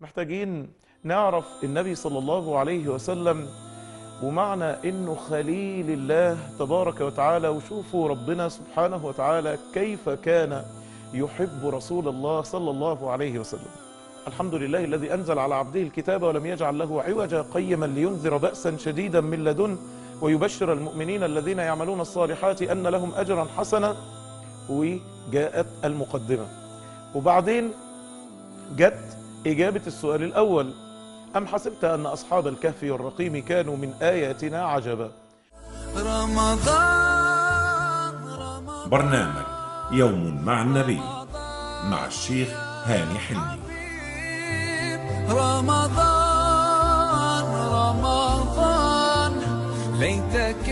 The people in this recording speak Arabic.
محتاجين نعرف النبي صلى الله عليه وسلم ومعنى إنه خليل الله تبارك وتعالى. وشوفوا ربنا سبحانه وتعالى كيف كان يحب رسول الله صلى الله عليه وسلم. الحمد لله الذي أنزل على عبده الكتاب ولم يجعل له عوجا قيما لينذر بأسا شديدا من لدن. ويبشر المؤمنين الذين يعملون الصالحات أن لهم أجرا حسنا. وجاءت المقدمة. وبعدين جت إجابة السؤال الأول أم حسبت أن أصحاب الكهف والرقيم كانوا من آياتنا عجبا؟ رمضان رمضان برنامج يوم مع النبي مع الشيخ هاني حلمي. رمضان رمضان ليتك